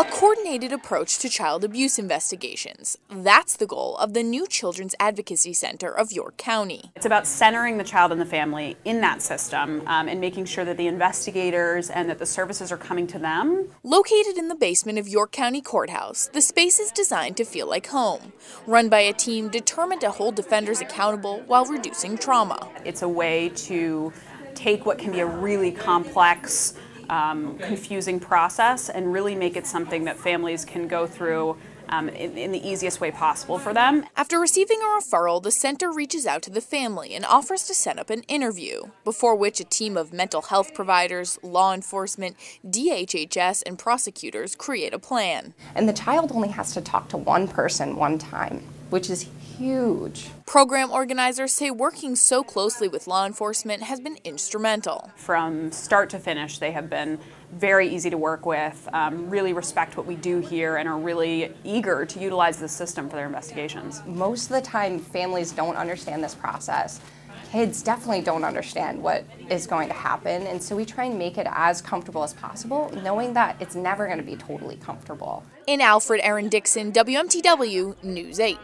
a coordinated approach to child abuse investigations. That's the goal of the new Children's Advocacy Center of York County. It's about centering the child and the family in that system um, and making sure that the investigators and that the services are coming to them. Located in the basement of York County Courthouse, the space is designed to feel like home, run by a team determined to hold defenders accountable while reducing trauma. It's a way to take what can be a really complex um, confusing process and really make it something that families can go through um, in, in, the easiest way possible for them. After receiving a referral, the center reaches out to the family and offers to set up an interview, before which a team of mental health providers, law enforcement, DHHS, and prosecutors create a plan. And the child only has to talk to one person one time, which is huge. Program organizers say working so closely with law enforcement has been instrumental. From start to finish, they have been very easy to work with, um, really respect what we do here, and are really eager to utilize the system for their investigations. Most of the time, families don't understand this process. Kids definitely don't understand what is going to happen, and so we try and make it as comfortable as possible, knowing that it's never going to be totally comfortable. In Alfred, Aaron Dixon, WMTW News 8.